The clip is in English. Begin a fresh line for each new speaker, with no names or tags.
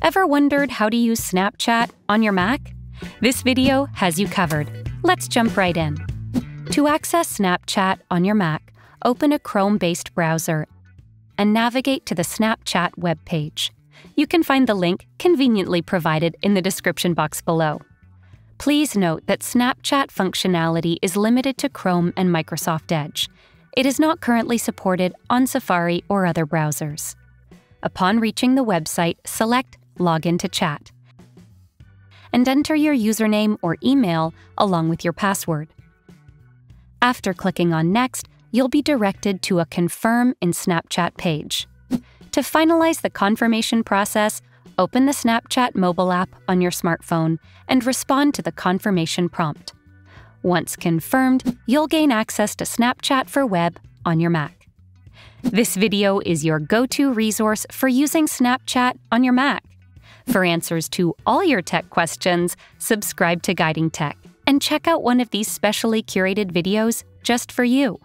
Ever wondered how to use Snapchat on your Mac? This video has you covered. Let's jump right in. To access Snapchat on your Mac, open a Chrome based browser and navigate to the Snapchat webpage. You can find the link conveniently provided in the description box below. Please note that Snapchat functionality is limited to Chrome and Microsoft Edge. It is not currently supported on Safari or other browsers. Upon reaching the website, select Login to Chat and enter your username or email along with your password. After clicking on Next, you'll be directed to a Confirm in Snapchat page. To finalize the confirmation process, open the Snapchat mobile app on your smartphone and respond to the confirmation prompt. Once confirmed, you'll gain access to Snapchat for Web on your Mac. This video is your go-to resource for using Snapchat on your Mac. For answers to all your tech questions, subscribe to Guiding Tech and check out one of these specially curated videos just for you.